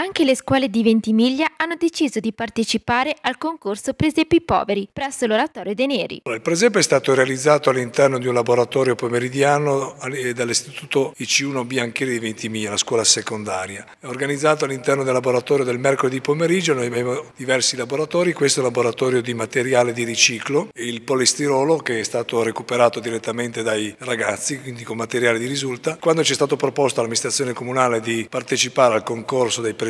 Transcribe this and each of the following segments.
Anche le scuole di Ventimiglia hanno deciso di partecipare al concorso Presepi Poveri presso l'Oratorio dei Neri. Il presepe è stato realizzato all'interno di un laboratorio pomeridiano dall'Istituto IC1 Biancheri di Ventimiglia, la scuola secondaria. È organizzato all'interno del laboratorio del mercoledì pomeriggio, noi abbiamo diversi laboratori, questo è il laboratorio di materiale di riciclo, il polistirolo che è stato recuperato direttamente dai ragazzi, quindi con materiale di risulta. Quando ci è stato proposto all'amministrazione comunale di partecipare al concorso dei presepi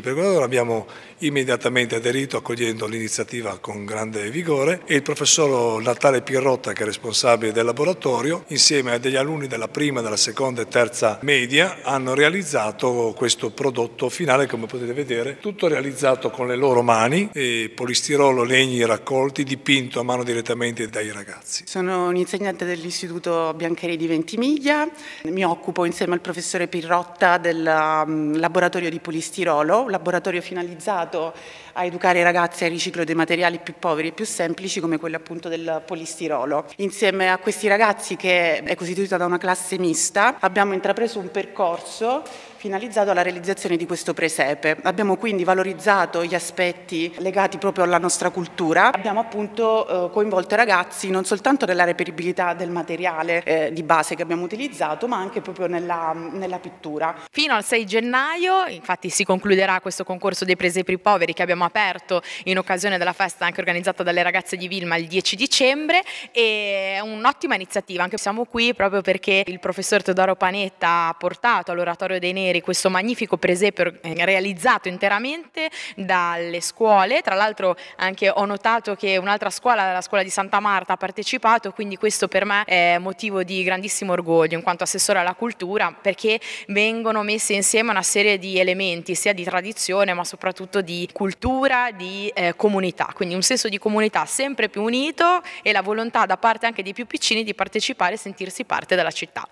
per quello abbiamo immediatamente aderito accogliendo l'iniziativa con grande vigore e il professor Natale Pierrotta che è responsabile del laboratorio insieme a degli alunni della prima, della seconda e terza media hanno realizzato questo prodotto finale come potete vedere tutto realizzato con le loro mani polistirolo, legni raccolti, dipinto a mano direttamente dai ragazzi. Sono un insegnante dell'Istituto Biancheri di Ventimiglia, mi occupo insieme al professore Pirrotta del um, laboratorio di polistirolo, un laboratorio finalizzato a educare i ragazzi al riciclo dei materiali più poveri e più semplici come quello appunto del polistirolo. Insieme a questi ragazzi che è costituita da una classe mista abbiamo intrapreso un percorso finalizzato alla realizzazione di questo presepe. Abbiamo quindi valorizzato gli aspetti legati proprio alla nostra cultura, abbiamo appunto eh, coinvolto i ragazzi non soltanto nella reperibilità del materiale eh, di base che abbiamo utilizzato, ma anche proprio nella, nella pittura. Fino al 6 gennaio, infatti si concluderà questo concorso dei presepi poveri che abbiamo aperto in occasione della festa anche organizzata dalle ragazze di Vilma il 10 dicembre e è un'ottima iniziativa, anche siamo qui proprio perché il professor Teodoro Panetta ha portato all'oratorio dei Neri Neri, questo magnifico presepe eh, realizzato interamente dalle scuole, tra l'altro anche ho notato che un'altra scuola, la scuola di Santa Marta, ha partecipato, quindi questo per me è motivo di grandissimo orgoglio in quanto assessore alla cultura, perché vengono messi insieme una serie di elementi, sia di tradizione ma soprattutto di cultura, di eh, comunità, quindi un senso di comunità sempre più unito e la volontà da parte anche dei più piccini di partecipare e sentirsi parte della città.